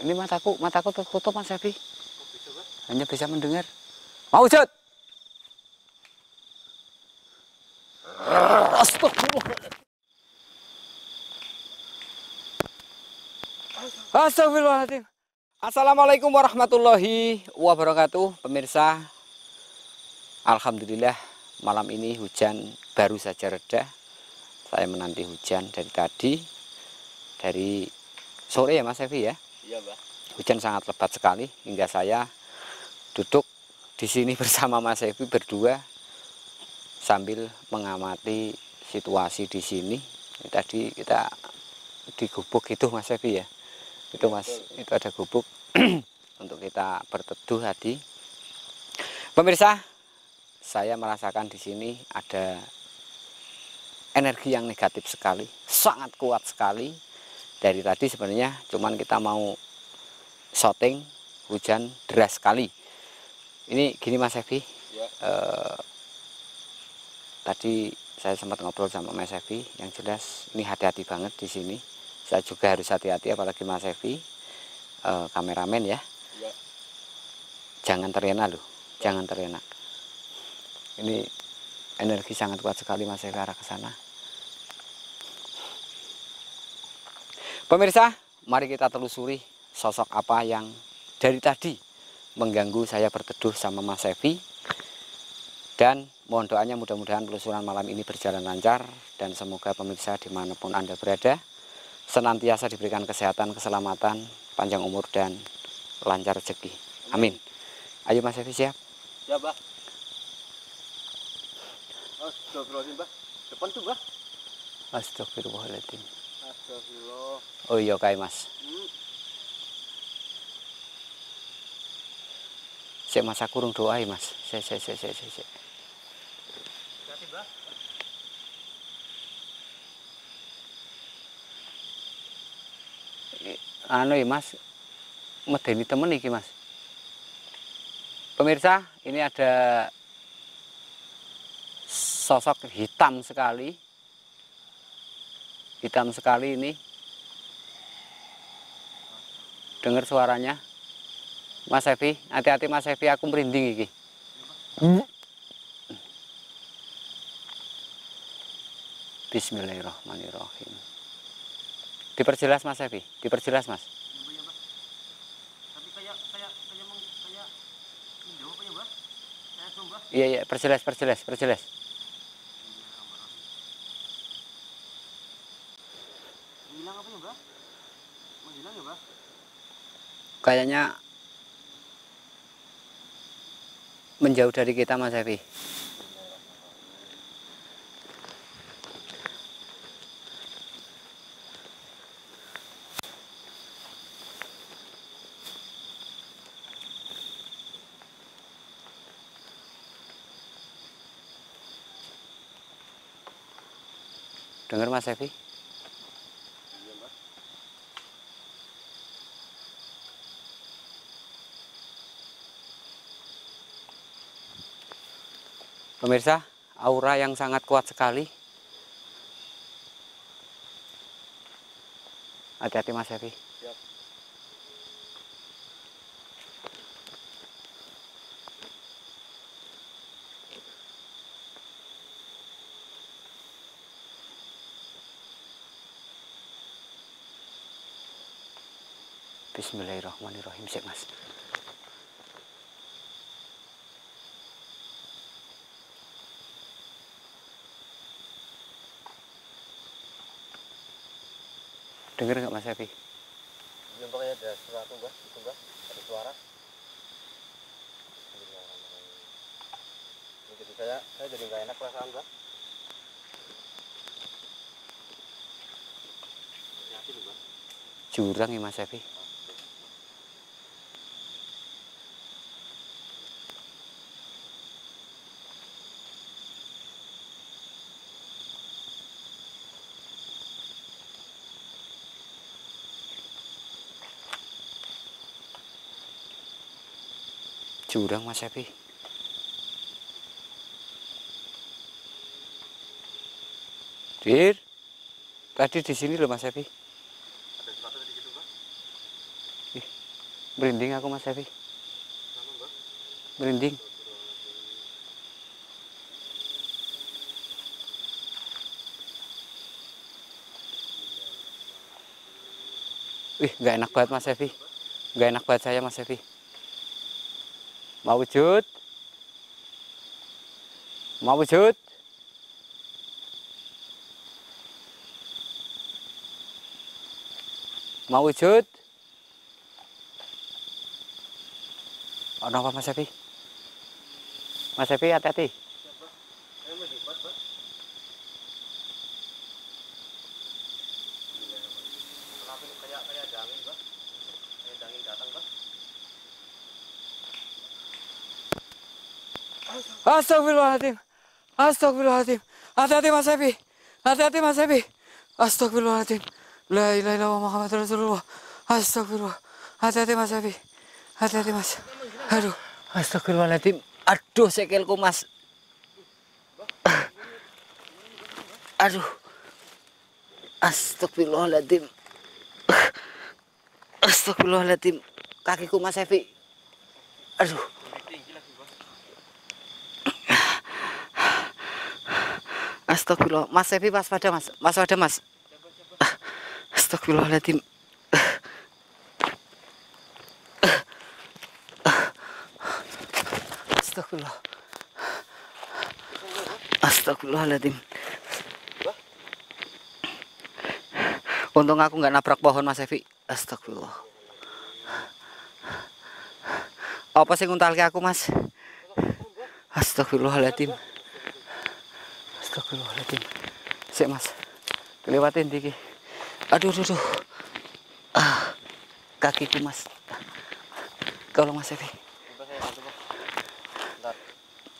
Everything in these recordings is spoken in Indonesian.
Ini mataku, mataku tertutup Mas Evi. Hanya bisa mendengar. Mau. Astagfirullah. Astagfirullahaladzim. Assalamualaikum warahmatullahi wabarakatuh. Pemirsa, Alhamdulillah malam ini hujan baru saja reda. Saya menanti hujan dari tadi. Dari sore ya Mas Evi ya? Iya, Mbak. Hujan sangat lebat sekali hingga saya duduk di sini bersama Mas Evi berdua sambil mengamati situasi di sini. Tadi kita di gubuk itu Mas Evi ya itu mas itu ada gubuk untuk kita berteduh tadi pemirsa saya merasakan di sini ada energi yang negatif sekali sangat kuat sekali dari tadi sebenarnya cuman kita mau shooting hujan deras sekali. Ini gini mas Evi. Ya. eh, tadi saya sempat ngobrol sama Mas Evi yang jelas ini hati-hati banget di sini. Saya juga harus hati-hati apalagi Mas Evi eh, kameramen ya. Iya. jangan terlena loh jangan terlena. Ini energi sangat kuat sekali Mas Evi arah ke sana pemirsa mari kita telusuri sosok apa yang dari tadi mengganggu saya berteduh sama Mas Evi dan mohon doanya mudah-mudahan penelusuran malam ini berjalan lancar dan semoga pemirsa di mana pun anda berada senantiasa diberikan kesehatan, keselamatan, panjang umur dan lancar rezeki. Amin. Ayo Mas Evi siap. Ya, Mbak. Astagfirullahaladzim, Mbak. Depan tuh, Mbak. Astagfirullahaladzim. Astagfirullah. Oh iya kai Mas. Hmm. Saya masa kurung doai Mas. Saya saya saya saya saya. Hati, Mbak. Anu ya Mas. Medeni temen iki Mas. Pemirsa, ini ada sosok hitam sekali. Hitam sekali ini. Dengar suaranya. Mas Evi, hati-hati Mas Evi, aku merinding iki. Bismillahirrahmanirrahim. Diperjelas Mas Evi, diperjelas Mas. Iya, Mbak, ya, Mbak. Tapi kayak kayak kayak meng kayak Indo apa ya, Mbak? Kayak itu, Mbak. Iya iya, perjelas, perjelas, perjelas. Hilang apa ya, Mbak? Menghilang ya, Mbak? Kayaknya menjauh dari kita Mas Evi. Dengar Mas Evi? Pemirsa, aura yang sangat kuat sekali. Hati-hati Mas Evi. Siap. Bismillahirrahmanirrahim, Sik Mas. Dengar nggak Mas Evi? Belum pokoknya ada Mbak. Itu, Mbak. Ada suara. Jadi saya, saya jadi nggak enak perasaan, Mbak. Jurang ya Mas Evi. Jurang Mas Evi. Dir, tadi di sini loh Mas Evi. Ada. Merinding aku Mas mbak. Merinding. Wih, nggak enak banget Mas Evi. Nggak enak banget saya Mas Evi. Mau wujud? Mau wujud? Mau wujud? Oh, apa Mas Evi? Mas Evi hati-hati. Eh mau dibuat mbak. Kenapa ini kayak kayak ada angin mbak? Kayak ada angin datang mbak. Astagfirullahaladzim. Astagfirullahaladzim. Hati-hati Mas Evi. Hati-hati Mas Evi. Astagfirullahaladzim. La ilaha illallah Muhammad Rasulullah. Astagfirullah. Hati-hati Mas Evi. Hati-hati Mas. Aduh. Astagfirullahaladzim. Aduh sekilku Mas. Aduh. Astagfirullahaladzim. Astagfirullahaladzim. Kakiku Mas Evi. Aduh. Tinggi lagi mbak. Astagfirullah. Mas Evi waspada Mas. Waspada Mas. Astagfirullahaladzim. Astagfirullah. Astagfirullahaladzim. Untung aku nggak nabrak pohon Mas Evi. Astagfirullah. Apa sih nguntalke aku Mas? Astagfirullahaladzim. Astagfirullahaladzim. Sik Mas. Lewatin diki. Aduh, aduh, aduh. Ah, kakiku Mas. Kalau Mas Evi.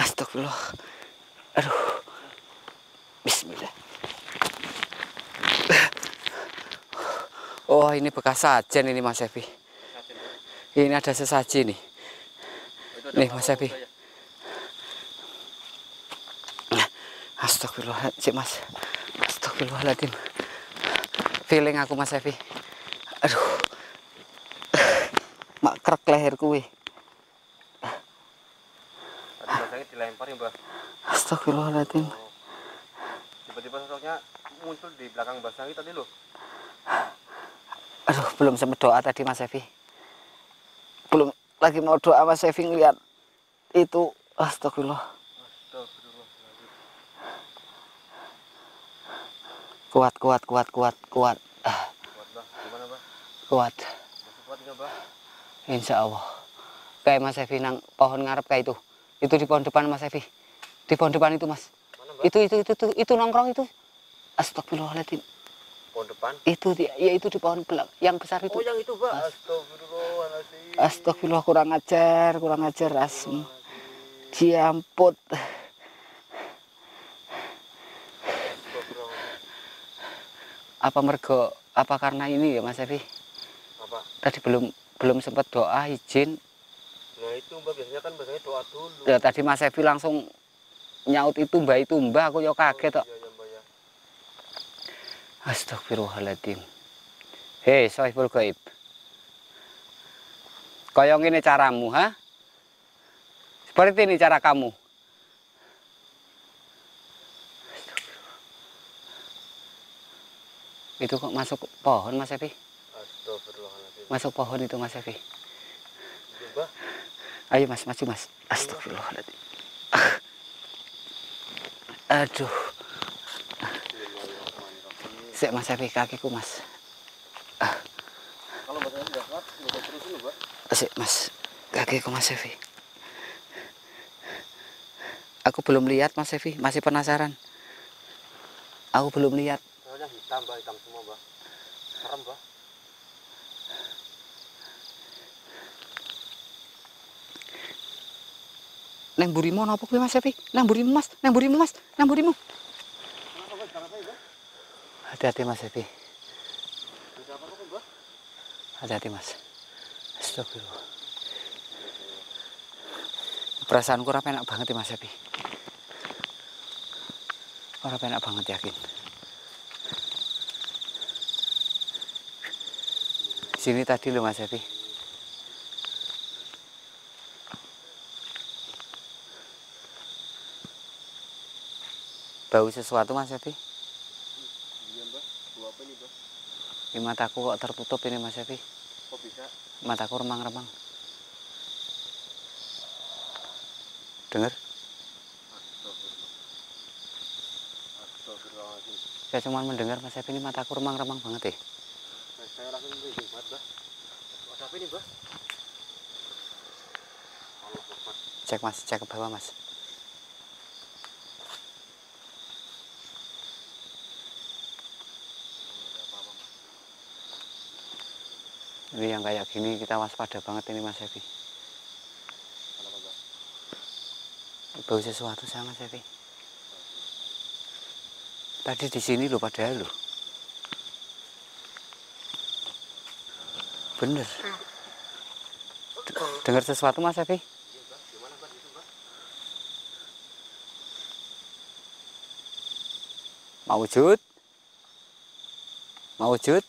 Astagfirullah. Aduh. Bismillah. Oh, ini bekas sajen ini Mas Evi. Ini ada sesaji nih. Nih, Mas Evi. Mbak, ya? Astagfirullahaladzim Mas. Astagfirullahaladzim. Feeling aku Mas Evi. Aduh. Mak krek leher kuwi. Dilempar ya mbak. Astagfirullahaladzim. Tiba-tiba sosoknya muncul di belakang basahnya tadi loh. Aduh, belum sempat doa tadi Mas Evi. Belum lagi mau doa Mas Evi ngeliat itu astagfirullah. Kuat, kuat, kuat, kuat, kuat. Ah, Kuat mbak. Gimana mbak? kuat. Masih kuat? Insya Allah. Kayak Mas Evi nang pohon ngarep kayak itu. Itu di pohon depan Mas Evi. Di pohon depan itu Mas. Mana? Itu itu itu itu, itu nongkrong itu. Astagfirullahaladzim. Pohon depan. Itu dia, ya itu di pohon belak yang besar itu. Oh yang itu mbak. Astagfirullahaladzim. Astagfirullah kurang ajar, kurang ajar asem. Diamput. Apa mergo apa karena ini ya Mas Evi? Apa? Tadi belum belum sempat doa izin. Nah itu mbak biasanya kan biasanya doa dulu. Ya tadi Mas Evi langsung nyaut itu mbak itu mbak aku yo kaget kok. Iya ya mbak ya. Astagfirullahaladzim. Hei, sohibul gaib. Kaya ngene caramu, ha? Seperti ini cara kamu. Itu kok masuk pohon, Mas Evi? Masuk pohon itu, Mas Evi. Ayo, Mas, maju, Mas. Astagfirullahaladzim. Ah. Aduh. Sik, Mas Evi, kakiku, Mas. Kalau kuat, terusin mbak. Asik mas, kakiku mas Evi. Aku belum lihat mas Evi, masih penasaran. Aku belum lihat. Soalnya hitam semua mbak. Serem mbak. Neng burimu apa kuwi mas Evi? Neng burimu mas, neng burimu mas, neng burimu. Hati-hati mas Evi, hati-hati mas. Astagfirullah. Perasaanku ora enak banget ya mas Evi. Ora enak banget yakin. sini tadi loh Mas Evi. Bau sesuatu Mas Evi? Iya Mbak, bau apa ini Mbak? Ini mataku kok tertutup ini Mas Evi. Kok bisa? Mataku remang-remang. Dengar? Saya cuma mendengar Mas Evi ini mataku remang-remang banget ya. Eh saya langsung merinding banget. Ada apa ini? Allah Akbar. Cek Mas, cek ke bawah Mas. Ini yang kayak gini kita waspada banget ini Mas Evi. Bau sesuatu sama Mas Evi. Tadi di sini loh padahal loh. Bener. D- Dengar sesuatu Mas Evi? Mau wujud? Mau wujud?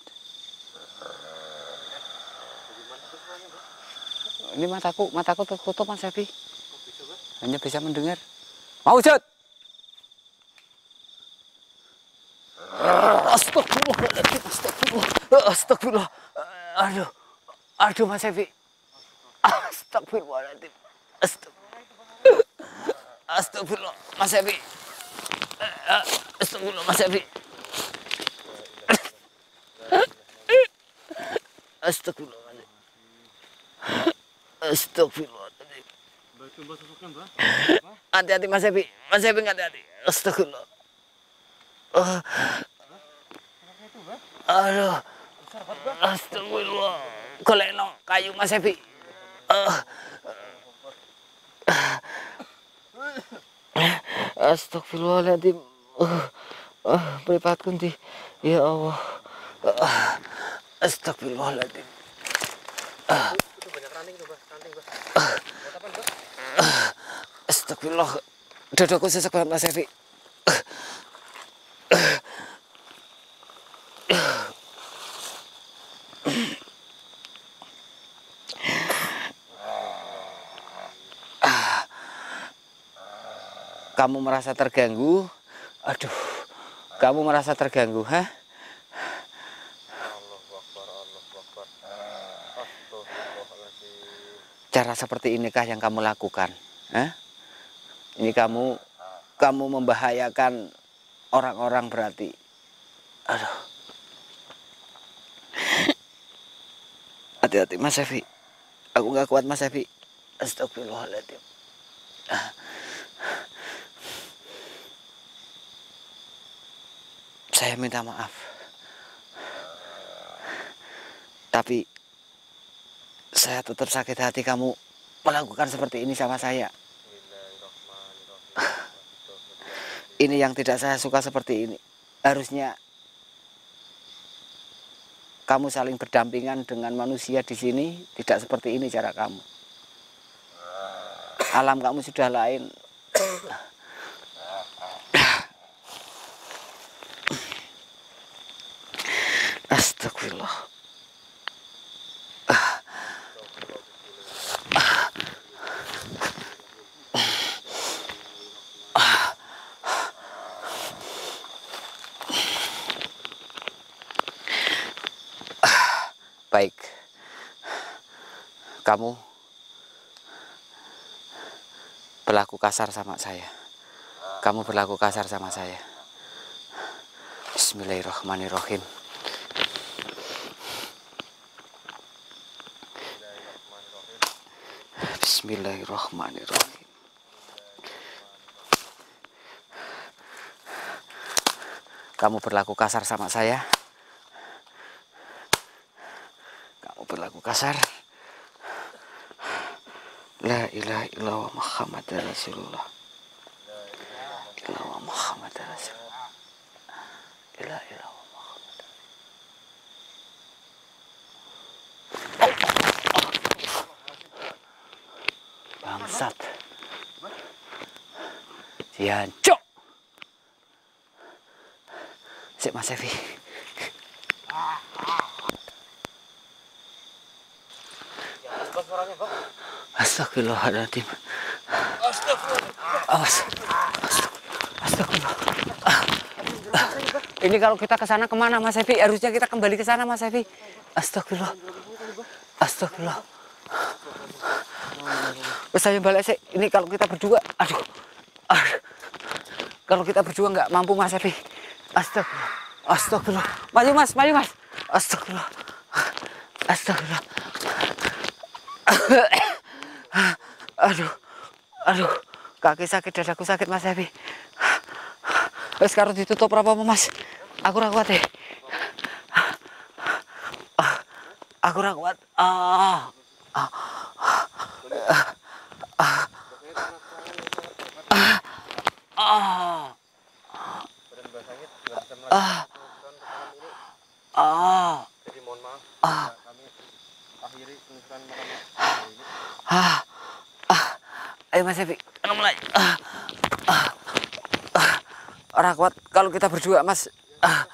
Ini mataku, mataku tertutup Mas Evi. Hanya bisa mendengar. Mau wujud? Astagfirullahaladzim, astagfirullah, astagfirullah. Aduh, aduh Mas Evi. Astagfirullahaladzim. Astagfirullah. Astagfirullah, Mas Evi. Astagfirullah, Mas Evi. Astagfirullahaladzim. Astagfirullahaladzim. Hati-hati Mas Evi. Mas Evi hati-hati. Astagfirullah. Ah, aduh. Astagfirullah. Koleno kayu Mas Evi. Ah. Astagfirullahaladzim. Uh, uh, pripatku ndi? Ya Allah. Ah, Astagfirullahaladzim. Itu banyak ranting tuh mbak, ranting. Buat apa mbak? Astagfirullah. Dadaku sesek banget Mas Evi. Kamu merasa terganggu? Aduh, kamu merasa terganggu. Astagfirullahaladzim. Cara seperti inikah yang kamu lakukan? Hah? Ini kamu kamu membahayakan orang-orang berarti. Aduh. Hati-hati Mas Evi. Aku nggak kuat Mas Evi. Astagfirullahaladzim. Saya minta maaf. Tapi saya tetap sakit hati kamu melakukan seperti ini sama saya. Ini yang tidak saya suka seperti ini. Harusnya kamu saling berdampingan dengan manusia di sini, tidak seperti ini cara kamu. Alam kamu sudah lain. Astagfirullah. Baik. Kamu berlaku kasar sama saya. Kamu berlaku kasar sama saya. Bismillahirrahmanirrahim. Bismillahirrahmanirrahim. Kamu berlaku kasar sama saya. Kamu berlaku kasar. La ilaha illallah Muhammad Rasulullah. Illallah Muhammad Rasulullah. La ilaha Mas Evi. Ya, mbak suaranya mbak. Astagfirullahaladzim. Astagfirullah. Awas. Astag- Astagfirullah. Ini kalau kita ke sana ke mana Mas Evi? Harusnya kita kembali ke sana Mas Evi. Astagfirullah. Astagfirullah. Wes saya balik sih. Ini kalau kita berdua, aduh. aduh. Kalau kita berdua nggak mampu Mas Evi. Astagfirullah. Astagfirullah. Maju Mas, maju Mas. Astagfirullah. Astagfirullah. aduh. Aduh. Kaki sakit, dadaku sakit Mas Evi. Wes karo ditutup apa Mas? Aku ra kuat deh. Aku ra kuat. Ah. Ah. Ah. Ah. Ah. Ah. Ah. Ah. Ah. Ayo Mas Evi, mulai. Ah. Ah. Ah. Ora kuat kalau kita berdua Mas. Ah.